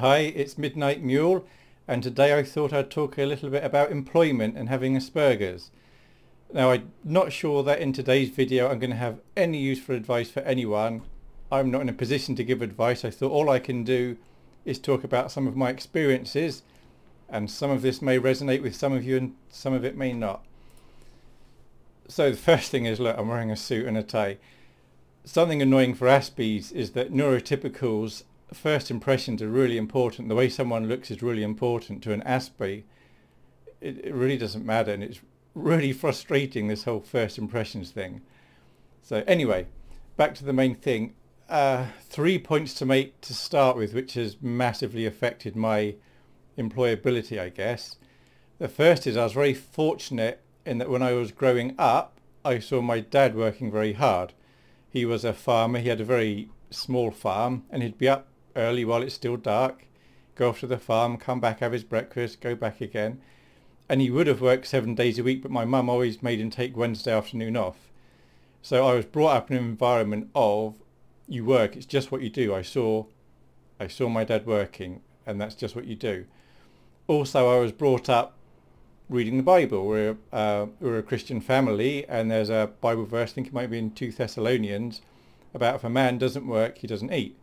Hi, it's Midnight Mule and today I thought I'd talk a little bit about employment and having Asperger's. Now I'm not sure that in today's video I'm going to have any useful advice for anyone. I'm not in a position to give advice. I thought all I can do is talk about some of my experiences and some of this may resonate with some of you and some of it may not. So the first thing is look I'm wearing a suit and a tie. Something annoying for Aspies is that neurotypicals first impressions are really important. The way someone looks is really important to an Aspie. It, it really doesn't matter and it's really frustrating this whole first impressions thing. So anyway, back to the main thing. Uh, three points to make to start with which has massively affected my employability I guess. The first is I was very fortunate in that when I was growing up I saw my dad working very hard. He was a farmer, he had a very small farm and he'd be up early while it's still dark, go off to the farm, come back, have his breakfast, go back again. And he would have worked seven days a week, but my mum always made him take Wednesday afternoon off. So I was brought up in an environment of you work, it's just what you do. I saw I saw my dad working and that's just what you do. Also I was brought up reading the Bible. We're, uh, we're a Christian family and there's a Bible verse, I think it might be in 2 Thessalonians, about if a man doesn't work, he doesn't eat.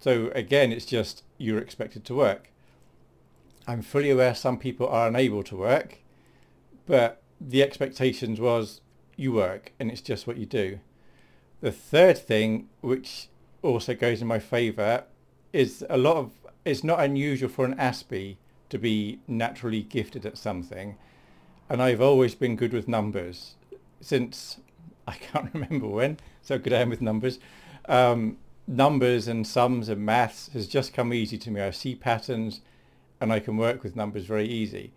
So again, it's just you're expected to work. I'm fully aware some people are unable to work, but the expectations was you work and it's just what you do. The third thing, which also goes in my favour, is a lot of, it's not unusual for an Aspie to be naturally gifted at something. And I've always been good with numbers since, I can't remember when, so good I am with numbers. Um, numbers and sums and maths has just come easy to me. I see patterns and I can work with numbers very easy.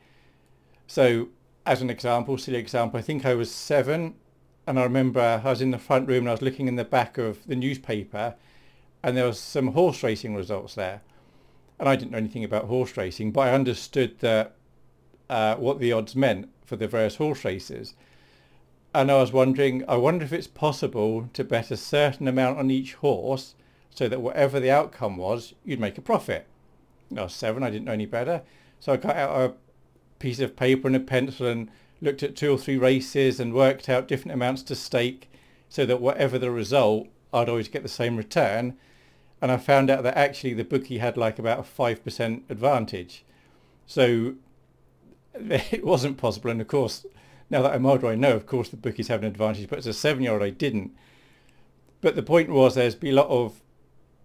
So as an example, silly example, I think I was seven and I remember I was in the front room and I was looking in the back of the newspaper and there was some horse racing results there. And I didn't know anything about horse racing, but I understood that uh, what the odds meant for the various horse races. And I was wondering, I wonder if it's possible to bet a certain amount on each horse so that whatever the outcome was, you'd make a profit. I was seven, I didn't know any better. So I got out a piece of paper and a pencil and looked at two or three races and worked out different amounts to stake so that whatever the result, I'd always get the same return. And I found out that actually the bookie had like about a 5% advantage. So it wasn't possible. And of course, now that I'm older, I know, of course, the bookies have an advantage, but as a seven-year-old, I didn't. But the point was there's be a lot of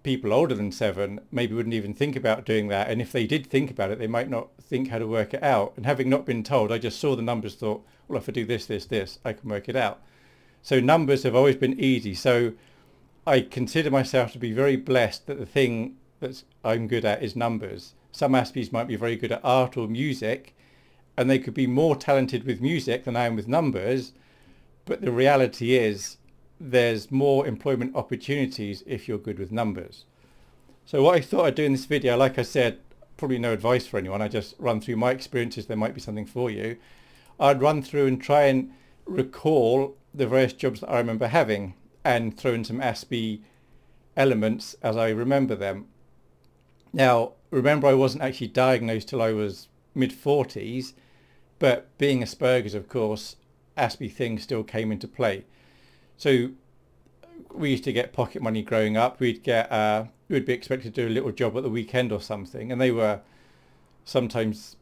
people older than seven maybe wouldn't even think about doing that. And if they did think about it, they might not think how to work it out. And having not been told, I just saw the numbers, thought, well, if I do this, this, this, I can work it out. So numbers have always been easy. So I consider myself to be very blessed that the thing that I'm good at is numbers. Some Aspies might be very good at art or music, and they could be more talented with music than I am with numbers. But the reality is there's more employment opportunities if you're good with numbers. So what I thought I'd do in this video, like I said, probably no advice for anyone. I just run through my experiences. There might be something for you. I'd run through and try and recall the various jobs that I remember having and throw in some Aspie elements as I remember them. Now, remember I wasn't actually diagnosed till I was mid-40s, but being Asperger's, of course, Aspie things still came into play. So we used to get pocket money growing up. We'd get uh, we'd be expected to do a little job at the weekend or something, and they were sometimes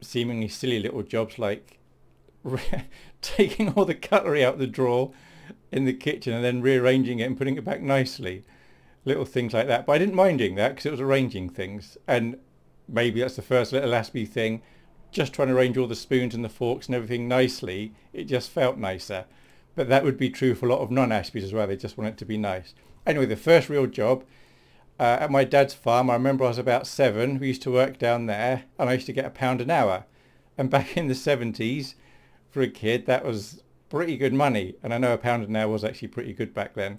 seemingly silly little jobs like taking all the cutlery out the drawer in the kitchen and then rearranging it and putting it back nicely. Little things like that. But I didn't mind doing that because it was arranging things. And maybe that's the first little Aspie thing. Just trying to arrange all the spoons and the forks and everything nicely. It just felt nicer. But that would be true for a lot of non-Aspies as well. They just want it to be nice. Anyway, the first real job uh, at my dad's farm, I remember I was about seven. We used to work down there and I used to get a pound an hour. And back in the 70s, for a kid, that was pretty good money. And I know a pound an hour was actually pretty good back then.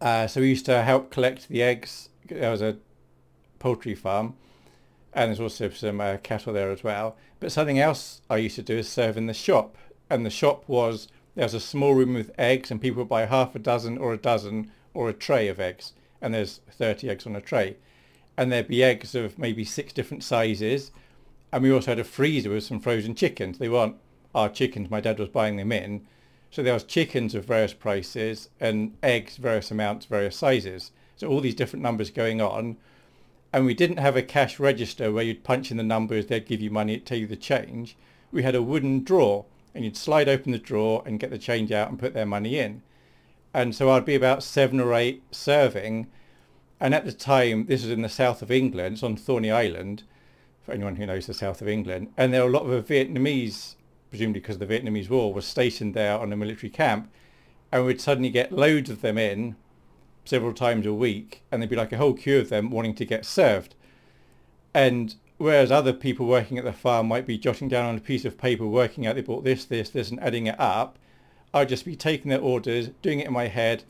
Uh, so we used to help collect the eggs. There was a poultry farm and there's also some uh, cattle there as well. But something else I used to do is serve in the shop. And the shop was there's a small room with eggs and people would buy half a dozen or a dozen or a tray of eggs and there's 30 eggs on a tray and there'd be eggs of maybe six different sizes. And we also had a freezer with some frozen chickens. They weren't our chickens, my dad was buying them in. So there was chickens of various prices and eggs, various amounts, various sizes. So all these different numbers going on. And we didn't have a cash register where you'd punch in the numbers, they'd give you money, it'd tell you the change. We had a wooden drawer and you'd slide open the drawer and get the change out and put their money in. And so I'd be about seven or eight serving and at the time, this was in the south of England, it's on Thorney Island, for anyone who knows the south of England. And there were a lot of Vietnamese, presumably because of the Vietnamese War, was stationed there on a military camp. And we'd suddenly get loads of them in several times a week. And there'd be like a whole queue of them wanting to get served. And whereas other people working at the farm might be jotting down on a piece of paper, working out they bought this, this, this, and adding it up, I'd just be taking their orders, doing it in my head,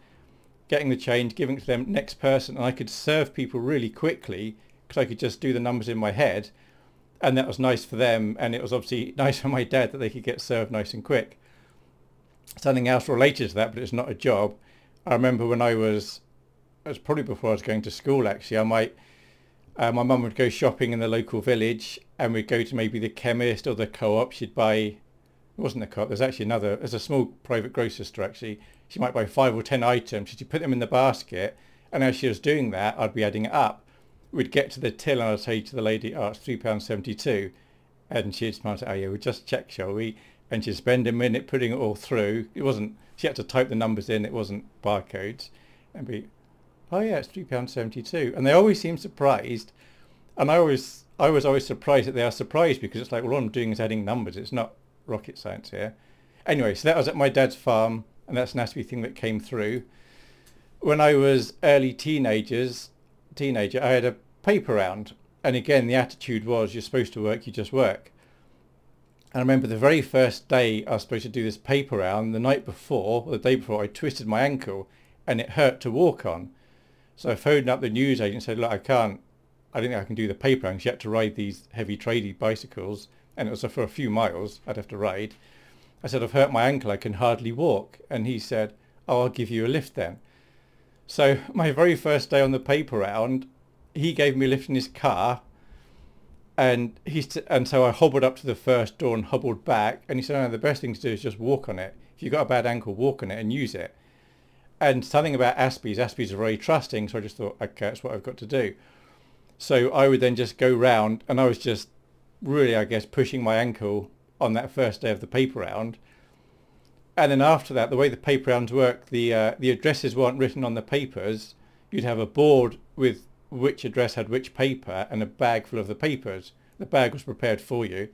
getting the change, giving it to them next person, and I could serve people really quickly because I could just do the numbers in my head, and that was nice for them, and it was obviously nice for my dad that they could get served nice and quick. Something else related to that, but it's not a job. I remember when I was, it was probably before I was going to school actually, I might, uh, my mum would go shopping in the local village and we'd go to maybe the chemist or the co-op. She'd buy, it wasn't a co-op, there's actually another, there's a small private grocery store actually she might buy five or ten items. She'd put them in the basket, and as she was doing that, I'd be adding it up. We'd get to the till, and I'd say to the lady, "Oh, it's three pounds seventy-two," and she'd smile say, "Oh yeah, we just check, shall we?" And she'd spend a minute putting it all through. It wasn't. She had to type the numbers in. It wasn't barcodes, and be, "Oh yeah, it's three pounds seventy-two." And they always seem surprised, and I always, I was always surprised that they are surprised because it's like, well, all I'm doing is adding numbers. It's not rocket science here. Anyway, so that was at my dad's farm and that's an Aspie thing that came through. When I was early teenagers, teenager, I had a paper round, and again the attitude was you're supposed to work, you just work. And I remember the very first day I was supposed to do this paper round, the night before, or the day before, I twisted my ankle and it hurt to walk on. So I phoned up the newsagent and said, look, I can't, I don't think I can do the paper. She had to ride these heavy tradie bicycles and it was for a few miles I'd have to ride. I said, I've hurt my ankle, I can hardly walk. And he said, oh, I'll give you a lift then. So my very first day on the paper round, he gave me a lift in his car. And he and so I hobbled up to the first door and hobbled back. And he said, oh, no, the best thing to do is just walk on it. If you've got a bad ankle, walk on it and use it. And something about Aspies, Aspies are very trusting. So I just thought, okay, that's what I've got to do. So I would then just go round and I was just really, I guess, pushing my ankle on that first day of the paper round. And then after that, the way the paper rounds work, the uh, the addresses weren't written on the papers. You'd have a board with which address had which paper and a bag full of the papers. The bag was prepared for you.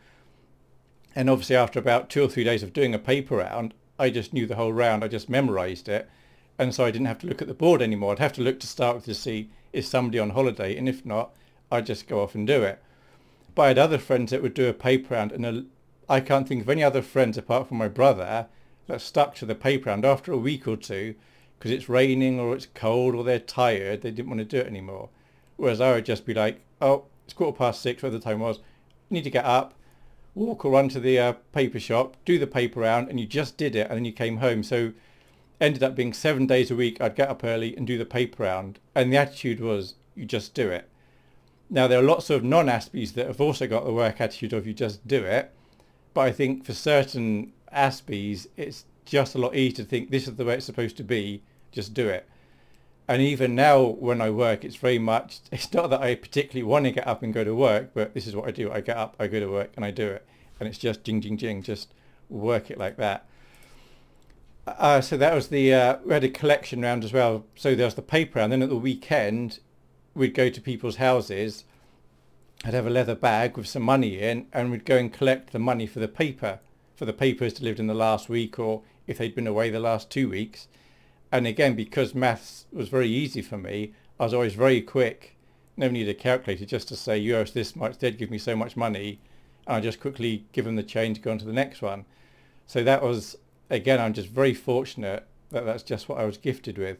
And obviously after about two or three days of doing a paper round, I just knew the whole round. I just memorized it. And so I didn't have to look at the board anymore. I'd have to look to start with to see is somebody on holiday. And if not, I'd just go off and do it. But I had other friends that would do a paper round and a I can't think of any other friends apart from my brother that stuck to the paper round after a week or two because it's raining or it's cold or they're tired they didn't want to do it anymore whereas I would just be like oh it's quarter past six whatever the time was need to get up walk or run to the uh, paper shop do the paper round and you just did it and then you came home so ended up being seven days a week I'd get up early and do the paper round and the attitude was you just do it now there are lots of non-Aspies that have also got the work attitude of you just do it but I think for certain Aspies, it's just a lot easier to think this is the way it's supposed to be, just do it. And even now when I work, it's very much, it's not that I particularly want to get up and go to work, but this is what I do. I get up, I go to work and I do it. And it's just jing, jing, jing, just work it like that. Uh, so that was the, uh, we had a collection round as well. So there was the paper and then at the weekend, we'd go to people's houses I'd have a leather bag with some money in and we'd go and collect the money for the paper, for the papers delivered in the last week or if they'd been away the last two weeks. And again, because maths was very easy for me, I was always very quick. Never needed a calculator just to say, you owe us this much, they'd give me so much money. And I just quickly give them the change, to go on to the next one. So that was, again, I'm just very fortunate that that's just what I was gifted with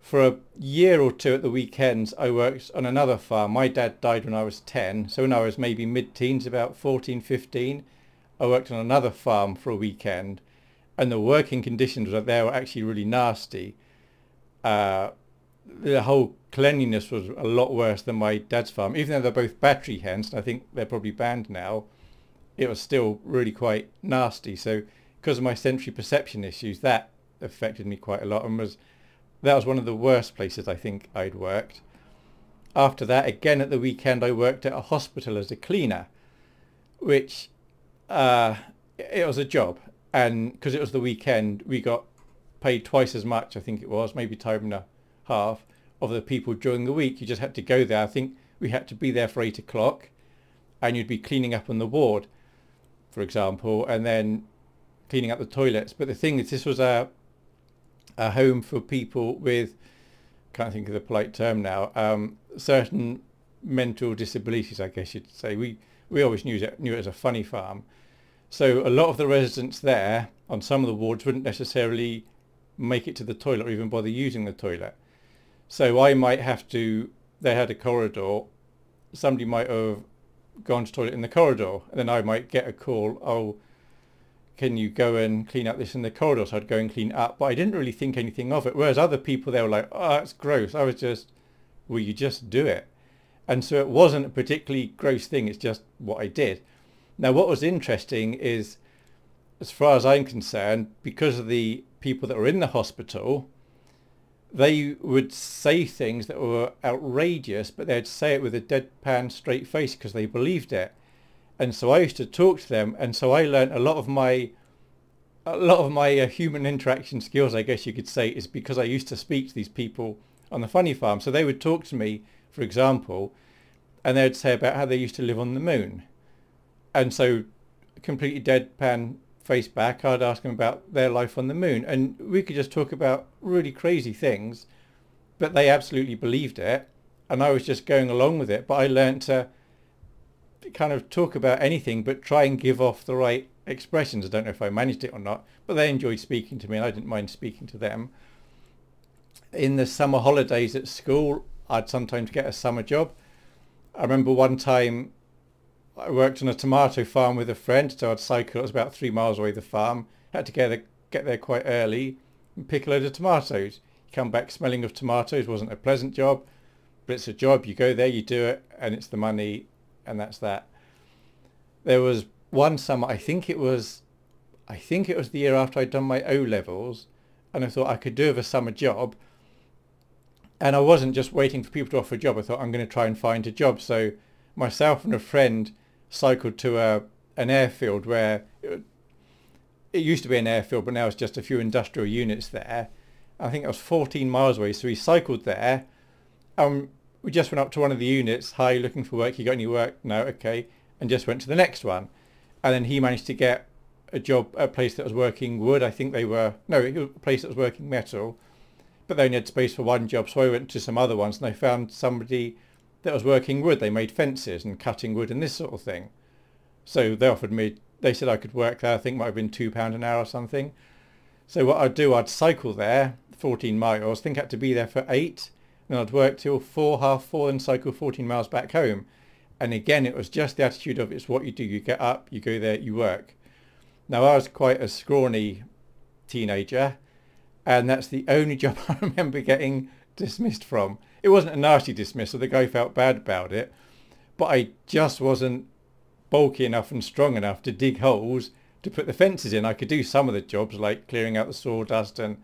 for a year or two at the weekends I worked on another farm. My dad died when I was 10, so when I was maybe mid-teens, about 14, 15, I worked on another farm for a weekend and the working conditions there were actually really nasty. Uh, the whole cleanliness was a lot worse than my dad's farm. Even though they're both battery hens, and I think they're probably banned now, it was still really quite nasty. So because of my sensory perception issues, that affected me quite a lot and was that was one of the worst places I think I'd worked. After that, again at the weekend, I worked at a hospital as a cleaner, which uh, it was a job. And because it was the weekend, we got paid twice as much, I think it was, maybe time and a half, of the people during the week. You just had to go there. I think we had to be there for eight o'clock and you'd be cleaning up on the ward, for example, and then cleaning up the toilets. But the thing is, this was a a home for people with, can't think of the polite term now, um, certain mental disabilities, I guess you'd say. We, we always knew it, knew it as a funny farm. So a lot of the residents there on some of the wards wouldn't necessarily make it to the toilet or even bother using the toilet. So I might have to, they had a corridor, somebody might have gone to toilet in the corridor and then I might get a call, oh, can you go and clean up this in the corridor? So I'd go and clean up, but I didn't really think anything of it. Whereas other people, they were like, oh, that's gross. I was just, well, you just do it. And so it wasn't a particularly gross thing. It's just what I did. Now, what was interesting is, as far as I'm concerned, because of the people that were in the hospital, they would say things that were outrageous, but they'd say it with a deadpan straight face because they believed it and so I used to talk to them, and so I learned a lot of my a lot of my uh, human interaction skills, I guess you could say, is because I used to speak to these people on the funny farm. So they would talk to me, for example, and they'd say about how they used to live on the moon, and so completely deadpan face back, I'd ask them about their life on the moon, and we could just talk about really crazy things, but they absolutely believed it, and I was just going along with it. But I learned to kind of talk about anything but try and give off the right expressions. I don't know if I managed it or not, but they enjoyed speaking to me and I didn't mind speaking to them. In the summer holidays at school, I'd sometimes get a summer job. I remember one time I worked on a tomato farm with a friend, so I'd cycle, it was about three miles away the farm, had to get there, get there quite early and pick a load of tomatoes. Come back smelling of tomatoes, wasn't a pleasant job, but it's a job, you go there, you do it, and it's the money and that's that. There was one summer, I think it was, I think it was the year after I'd done my O levels, and I thought I could do a summer job. And I wasn't just waiting for people to offer a job. I thought I'm going to try and find a job. So myself and a friend cycled to a an airfield where it, it used to be an airfield, but now it's just a few industrial units there. I think it was 14 miles away. So we cycled there. Um, we just went up to one of the units. Hi, looking for work? You got any work? No, okay. And just went to the next one. And then he managed to get a job at a place that was working wood. I think they were, no, it was a place that was working metal. But they only had space for one job. So I went to some other ones and I found somebody that was working wood. They made fences and cutting wood and this sort of thing. So they offered me, they said I could work there. I think might have been £2 an hour or something. So what I'd do, I'd cycle there, 14 miles, I think I had to be there for eight then I'd work till four, half four, and cycle 14 miles back home. And again, it was just the attitude of it's what you do. You get up, you go there, you work. Now, I was quite a scrawny teenager, and that's the only job I remember getting dismissed from. It wasn't a nasty dismissal. The guy felt bad about it, but I just wasn't bulky enough and strong enough to dig holes to put the fences in. I could do some of the jobs like clearing out the sawdust and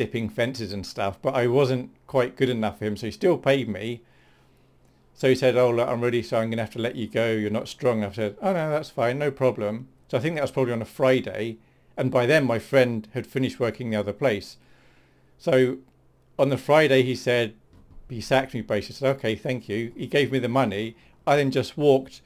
dipping fences and stuff, but I wasn't quite good enough for him, so he still paid me. So he said, oh, look, I'm ready, so I'm going to have to let you go. You're not strong. I said, oh, no, that's fine, no problem. So I think that was probably on a Friday. And by then, my friend had finished working the other place. So on the Friday, he said, he sacked me basically. Said, okay, thank you. He gave me the money. I then just walked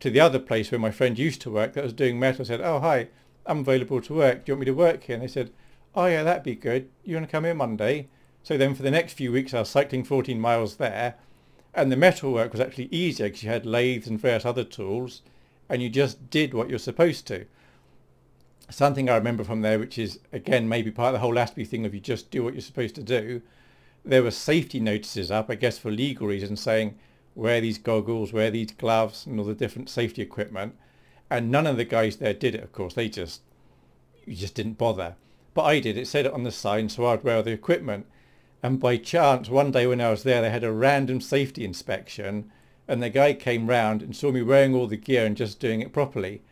to the other place where my friend used to work that was doing metal. I said, oh, hi, I'm available to work. Do you want me to work here? And they said, oh yeah, that'd be good. You want to come here Monday? So then for the next few weeks I was cycling 14 miles there and the metal work was actually easier because you had lathes and various other tools and you just did what you're supposed to. Something I remember from there, which is again maybe part of the whole Aspie thing of you just do what you're supposed to do, there were safety notices up, I guess for legal reasons, saying wear these goggles, wear these gloves and all the different safety equipment. And none of the guys there did it, of course. They just, you just didn't bother. But I did. It said it on the sign, so I'd wear the equipment. And by chance, one day when I was there, they had a random safety inspection and the guy came round and saw me wearing all the gear and just doing it properly.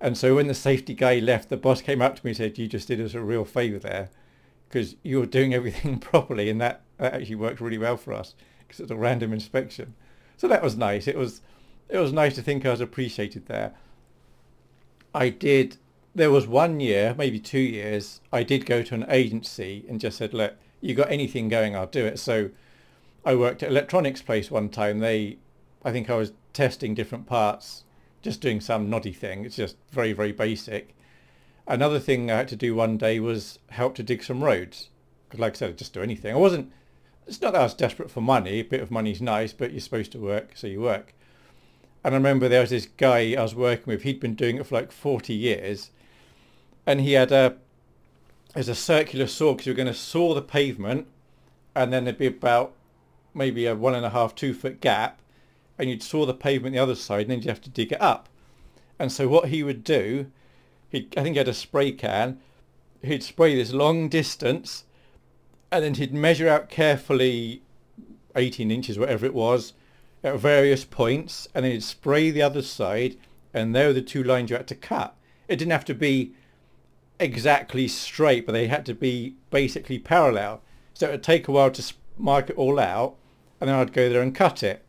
And so when the safety guy left, the boss came up to me and said, you just did us a real favour there because you were doing everything properly and that, that actually worked really well for us because it's a random inspection. So that was nice. It was, it was nice to think I was appreciated there. I did, there was one year, maybe two years, I did go to an agency and just said, look, you got anything going, I'll do it. So I worked at electronics place one time. They, I think I was testing different parts, just doing some noddy thing. It's just very, very basic. Another thing I had to do one day was help to dig some roads. Because like I said, I'd just do anything. I wasn't, it's not that I was desperate for money. A bit of money's nice, but you're supposed to work, so you work. And I remember there was this guy I was working with. He'd been doing it for like 40 years. And he had a, there's a circular saw because you were going to saw the pavement and then there'd be about maybe a one and a half, two foot gap and you'd saw the pavement the other side and then you'd have to dig it up. And so what he would do, he I think he had a spray can, he'd spray this long distance and then he'd measure out carefully 18 inches, whatever it was, at various points and then he'd spray the other side and there were the two lines you had to cut. It didn't have to be exactly straight but they had to be basically parallel. So it would take a while to mark it all out and then I'd go there and cut it.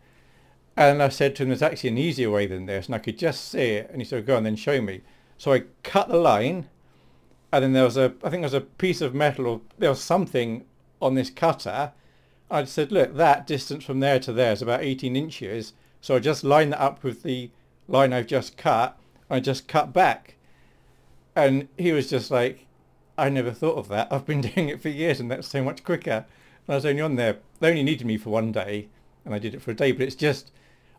And I said to him, there's actually an easier way than this and I could just see it and he said, go on then show me. So I cut the line and then there was a, I think there was a piece of metal or there was something on this cutter I said, look, that distance from there to there is about 18 inches. So I just line that up with the line I've just cut. and I just cut back. And he was just like, I never thought of that. I've been doing it for years and that's so much quicker. And I was only on there. They only needed me for one day and I did it for a day. But it's just,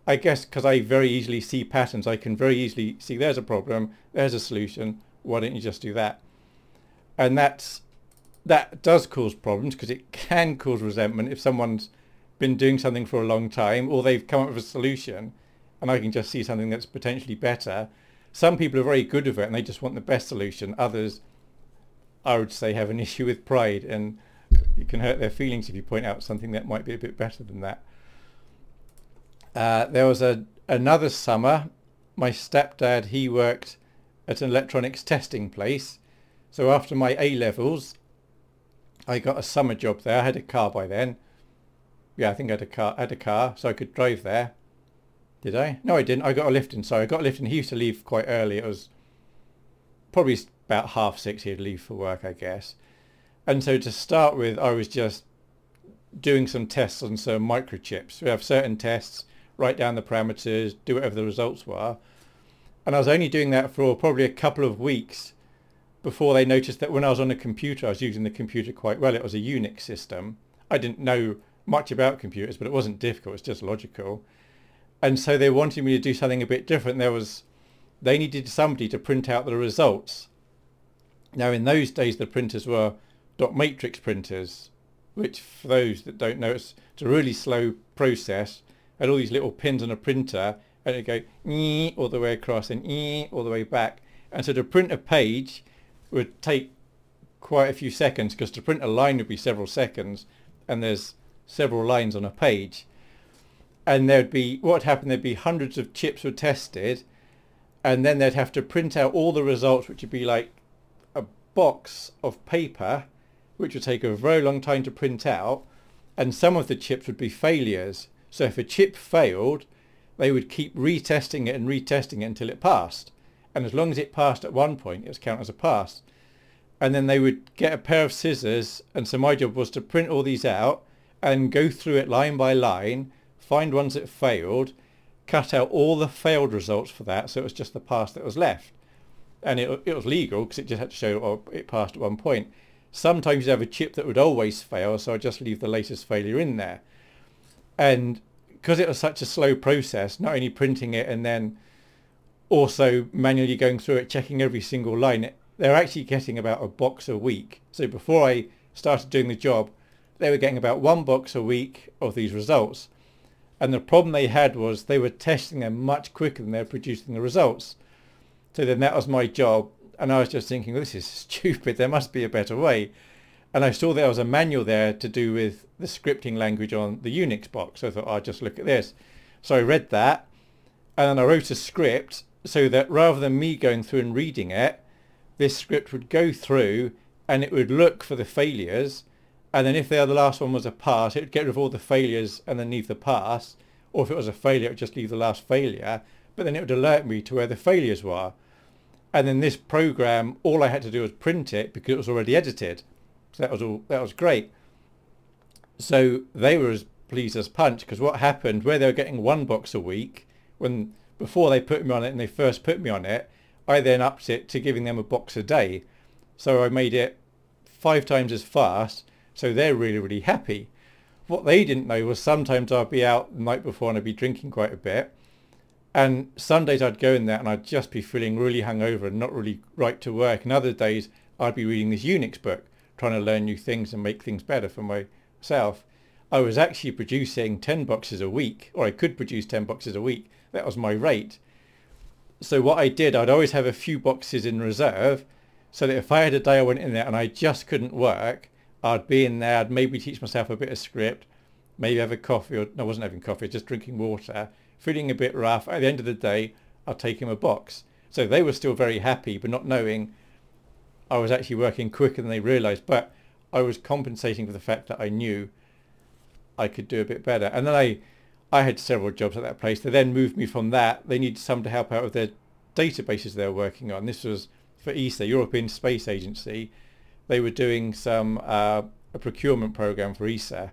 I guess, because I very easily see patterns, I can very easily see there's a problem, there's a solution. Why don't you just do that? And that's that does cause problems because it can cause resentment if someone's been doing something for a long time or they've come up with a solution and I can just see something that's potentially better. Some people are very good with it and they just want the best solution. Others, I would say, have an issue with pride and you can hurt their feelings if you point out something that might be a bit better than that. Uh, there was a another summer, my stepdad, he worked at an electronics testing place. So after my A-levels, I got a summer job there. I had a car by then. Yeah, I think I had a car. I had a car, so I could drive there. Did I? No, I didn't. I got a lift in. Sorry, I got a lift in. He used to leave quite early. It was probably about half six he'd leave for work, I guess. And so to start with, I was just doing some tests on some microchips. We have certain tests, write down the parameters, do whatever the results were. And I was only doing that for probably a couple of weeks before they noticed that when I was on a computer, I was using the computer quite well. It was a Unix system. I didn't know much about computers, but it wasn't difficult. It's just logical. And so they wanted me to do something a bit different. There was, they needed somebody to print out the results. Now, in those days, the printers were dot matrix printers, which for those that don't know, it's, it's a really slow process. Had all these little pins on a printer, and it go all the way across and all the way back. And so to print a page, would take quite a few seconds because to print a line would be several seconds and there's several lines on a page and there'd be what happened there'd be hundreds of chips were tested and then they'd have to print out all the results which would be like a box of paper which would take a very long time to print out and some of the chips would be failures. So if a chip failed they would keep retesting it and retesting it until it passed. And as long as it passed at one point it was counted as a pass. And then they would get a pair of scissors and so my job was to print all these out and go through it line by line find ones that failed cut out all the failed results for that so it was just the pass that was left and it, it was legal because it just had to show it passed at one point sometimes you have a chip that would always fail so I just leave the latest failure in there and because it was such a slow process not only printing it and then also manually going through it, checking every single line. They're actually getting about a box a week. So before I started doing the job, they were getting about one box a week of these results. And the problem they had was they were testing them much quicker than they were producing the results. So then that was my job. And I was just thinking, this is stupid. There must be a better way. And I saw there was a manual there to do with the scripting language on the Unix box. So I thought, I'll just look at this. So I read that and then I wrote a script so that rather than me going through and reading it, this script would go through and it would look for the failures and then if the other last one was a pass, it would get rid of all the failures and then leave the pass. Or if it was a failure, it would just leave the last failure. But then it would alert me to where the failures were. And then this program, all I had to do was print it because it was already edited. So that was all. That was great. So they were as pleased as punch because what happened where they were getting one box a week, when before they put me on it and they first put me on it, I then upped it to giving them a box a day. So I made it five times as fast so they're really, really happy. What they didn't know was sometimes I'd be out the night before and I'd be drinking quite a bit. And some days I'd go in there and I'd just be feeling really hungover and not really right to work. And other days I'd be reading this Unix book, trying to learn new things and make things better for myself. I was actually producing 10 boxes a week, or I could produce 10 boxes a week. That was my rate. So what I did, I'd always have a few boxes in reserve so that if I had a day I went in there and I just couldn't work, I'd be in there, I'd maybe teach myself a bit of script, maybe have a coffee, or no, I wasn't having coffee, just drinking water, feeling a bit rough. At the end of the day, I'd take him a box. So they were still very happy, but not knowing I was actually working quicker than they realised. But I was compensating for the fact that I knew I could do a bit better. And then I, I had several jobs at that place. They then moved me from that. They needed someone to help out with their databases they were working on. This was for ESA, European Space Agency they were doing some uh, a procurement program for ESA.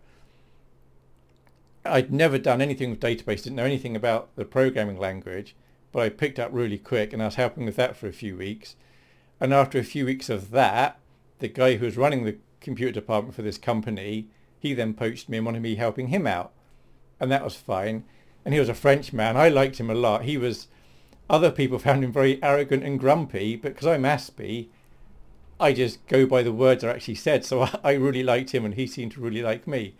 I'd never done anything with database, didn't know anything about the programming language, but I picked up really quick and I was helping with that for a few weeks. And after a few weeks of that, the guy who was running the computer department for this company, he then poached me and wanted me helping him out. And that was fine. And he was a French man. I liked him a lot. He was, other people found him very arrogant and grumpy, but because I'm Aspie, I just go by the words I actually said. So I, really liked him, and he seemed to really like me.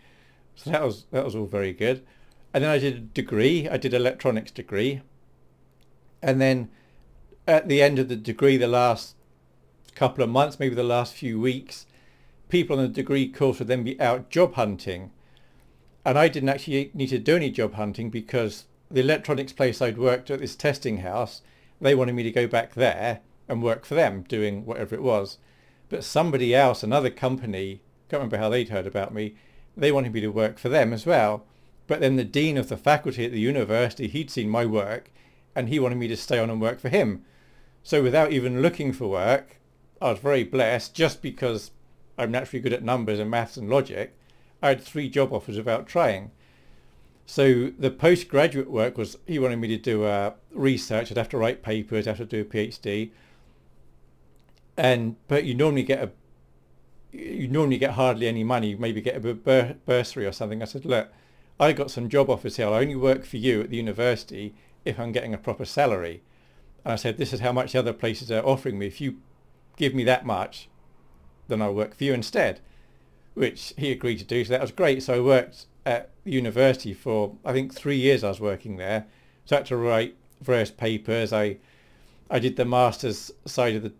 So that was that was all very good. And then I did a degree. I did electronics degree. And then at the end of the degree, the last couple of months, maybe the last few weeks, people on the degree course would then be out job hunting. And I didn't actually need to do any job hunting because the electronics place I'd worked at, this testing house, they wanted me to go back there and work for them doing whatever it was. But somebody else, another company, can't remember how they'd heard about me, they wanted me to work for them as well. But then the dean of the faculty at the university, he'd seen my work and he wanted me to stay on and work for him. So without even looking for work, I was very blessed just because I'm naturally good at numbers and maths and logic. I had three job offers without trying. So the postgraduate work was he wanted me to do uh, research. I'd have to write papers, I'd have to do a PhD and but you normally get a you normally get hardly any money. You maybe get a bursary or something. I said, look, I got some job offers here. I only work for you at the university if I'm getting a proper salary. And I said, this is how much the other places are offering me. If you give me that much, then I'll work for you instead. Which he agreed to do. So that was great. So I worked at the university for I think three years. I was working there. So I had to write various papers. I I did the master's side of the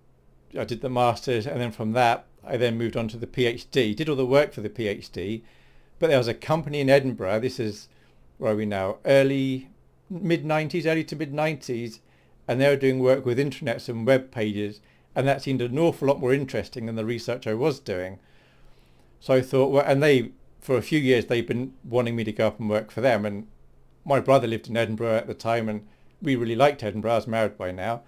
I did the master's and then from that I then moved on to the PhD. Did all the work for the PhD, but there was a company in Edinburgh. This is where are we now? Early mid 90s, early to mid 90s, and they were doing work with intranets and web pages, and that seemed an awful lot more interesting than the research I was doing. So I thought, well, and they for a few years they've been wanting me to go up and work for them, and my brother lived in Edinburgh at the time, and we really liked Edinburgh. I was married by now,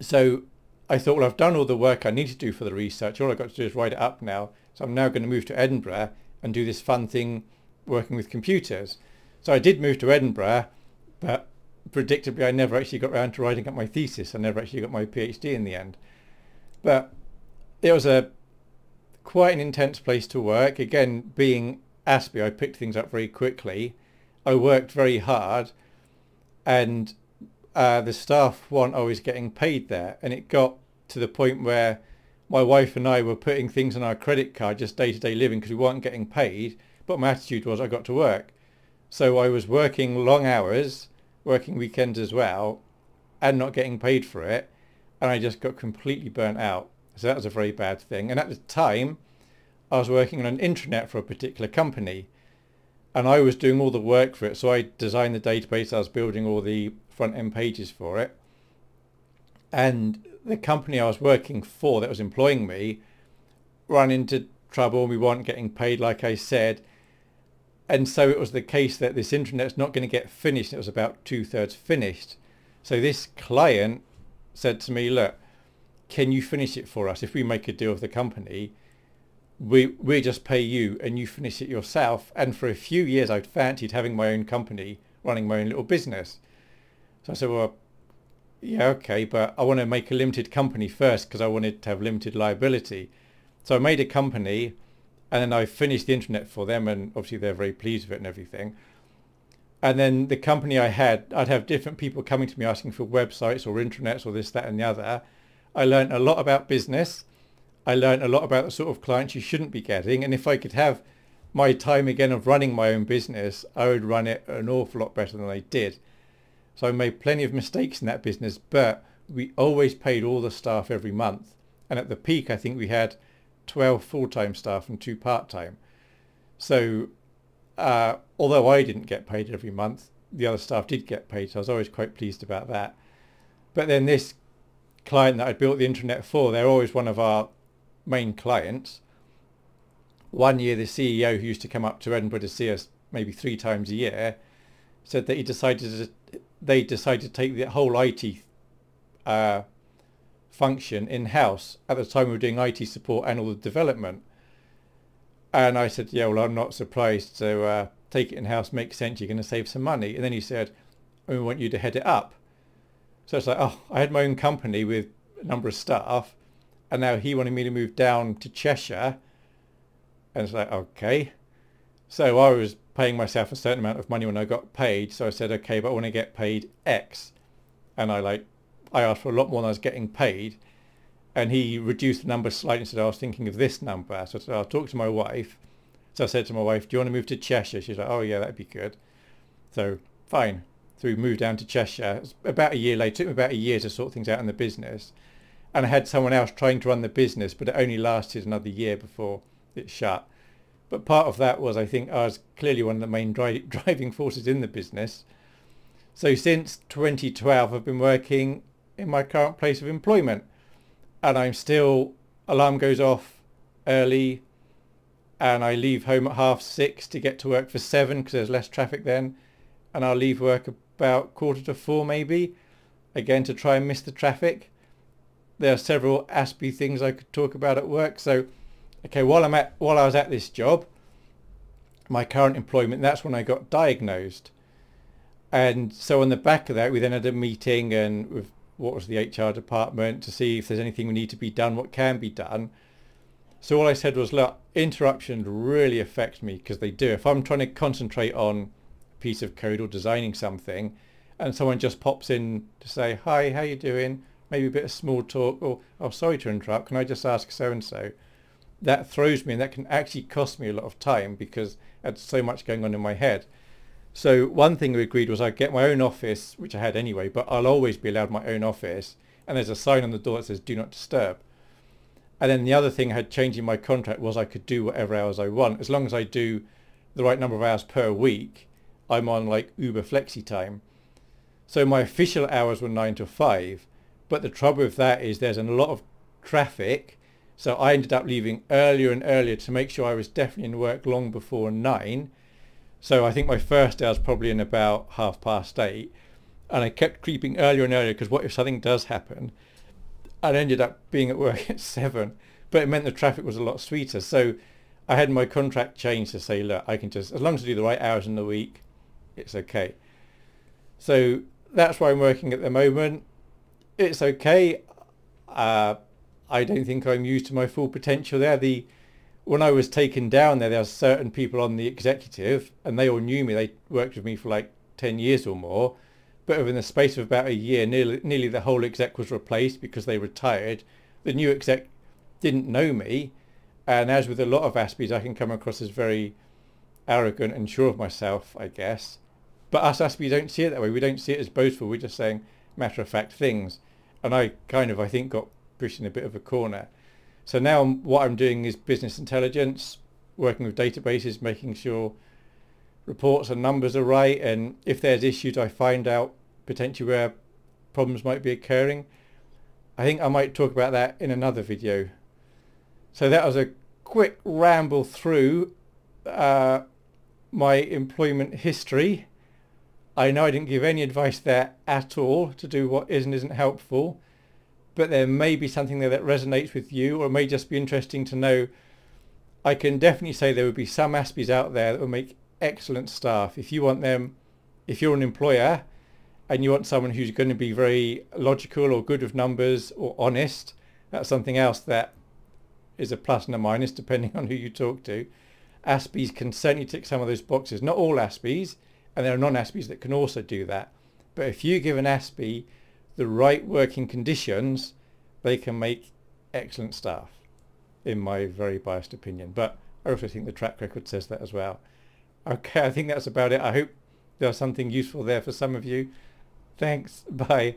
so I thought, well, I've done all the work I need to do for the research. All I've got to do is write it up now. So I'm now going to move to Edinburgh and do this fun thing working with computers. So I did move to Edinburgh, but predictably I never actually got around to writing up my thesis. I never actually got my PhD in the end. But it was a quite an intense place to work. Again, being Aspie, I picked things up very quickly. I worked very hard and uh, the staff weren't always getting paid there. And it got to the point where my wife and I were putting things on our credit card, just day-to-day living, because we weren't getting paid. But my attitude was I got to work. So I was working long hours, working weekends as well, and not getting paid for it. And I just got completely burnt out. So that was a very bad thing. And at the time, I was working on an intranet for a particular company and I was doing all the work for it. So I designed the database, I was building all the front end pages for it. And the company I was working for that was employing me ran into trouble. We weren't getting paid, like I said. And so it was the case that this intranet's not going to get finished. It was about two thirds finished. So this client said to me, look, can you finish it for us? If we make a deal with the company, we we just pay you and you finish it yourself. And for a few years, I'd fancied having my own company, running my own little business. So I said, well, yeah, okay, but I want to make a limited company first because I wanted to have limited liability. So I made a company and then I finished the intranet for them and obviously they're very pleased with it and everything. And then the company I had, I'd have different people coming to me asking for websites or intranets or this, that and the other. I learned a lot about business. I learned a lot about the sort of clients you shouldn't be getting. And if I could have my time again of running my own business, I would run it an awful lot better than I did. So I made plenty of mistakes in that business, but we always paid all the staff every month. And at the peak, I think we had 12 full-time staff and two part-time. So uh, although I didn't get paid every month, the other staff did get paid. So I was always quite pleased about that. But then this client that I built the intranet for, they're always one of our main clients. One year, the CEO who used to come up to Edinburgh to see us maybe three times a year said that he decided to they decided to take the whole IT uh, function in-house. At the time we were doing IT support and all the development. And I said, yeah, well, I'm not surprised. So uh, take it in-house makes sense. You're going to save some money. And then he said, we want you to head it up. So it's like, oh, I had my own company with a number of staff. And now he wanted me to move down to Cheshire. And it's like, okay. So I was paying myself a certain amount of money when I got paid. So I said, okay, but I want to get paid X. And I like, I asked for a lot more than I was getting paid. And he reduced the number slightly and said, I was thinking of this number. So I said, I'll talk to my wife. So I said to my wife, do you want to move to Cheshire? She's like, oh yeah, that'd be good. So fine. So we moved down to Cheshire. about a year later. It took me about a year to sort things out in the business. And I had someone else trying to run the business, but it only lasted another year before it shut. But part of that was, I think, I was clearly one of the main dri driving forces in the business. So since 2012, I've been working in my current place of employment. And I'm still, alarm goes off early and I leave home at half six to get to work for seven because there's less traffic then. And I'll leave work about quarter to four maybe, again to try and miss the traffic. There are several ASPIE things I could talk about at work. So okay, while I'm at while I was at this job, my current employment, that's when I got diagnosed. And so on the back of that, we then had a meeting and with what was the HR department to see if there's anything we need to be done, what can be done. So all I said was, look, interruptions really affect me because they do. If I'm trying to concentrate on a piece of code or designing something and someone just pops in to say, hi, how you doing? Maybe a bit of small talk or, oh, sorry to interrupt. Can I just ask so-and-so? That throws me and that can actually cost me a lot of time because I had so much going on in my head. So one thing we agreed was I'd get my own office, which I had anyway, but I'll always be allowed my own office. And there's a sign on the door that says do not disturb. And then the other thing I had changed in my contract was I could do whatever hours I want. As long as I do the right number of hours per week, I'm on like Uber flexi time. So my official hours were 9 to 5. But the trouble with that is there's a lot of traffic so I ended up leaving earlier and earlier to make sure I was definitely in work long before nine. So I think my first day was probably in about half past eight. And I kept creeping earlier and earlier because what if something does happen? I ended up being at work at seven, but it meant the traffic was a lot sweeter. So I had my contract changed to say, look, I can just, as long as I do the right hours in the week, it's okay. So that's why I'm working at the moment. It's okay. Uh, I don't think I'm used to my full potential there. The when I was taken down there, there were certain people on the executive, and they all knew me. They worked with me for like ten years or more. But within the space of about a year, nearly nearly the whole exec was replaced because they retired. The new exec didn't know me, and as with a lot of Aspies, I can come across as very arrogant and sure of myself, I guess. But us Aspies don't see it that way. We don't see it as boastful. We're just saying matter of fact things. And I kind of, I think, got pushed in a bit of a corner. So now what I'm doing is business intelligence, working with databases, making sure reports and numbers are right and if there's issues I find out potentially where problems might be occurring. I think I might talk about that in another video. So that was a quick ramble through uh, my employment history. I know I didn't give any advice there at all to do what is and isn't helpful, but there may be something there that resonates with you or it may just be interesting to know. I can definitely say there would be some Aspies out there that will make excellent staff. If you want them, if you're an employer and you want someone who's going to be very logical or good with numbers or honest, that's something else that is a plus and a minus depending on who you talk to. Aspies can certainly tick some of those boxes. Not all Aspies, and there are non-Aspies that can also do that. But if you give an Aspie the right working conditions, they can make excellent staff, in my very biased opinion. But I also think the track record says that as well. Okay, I think that's about it. I hope there's something useful there for some of you. Thanks. Bye.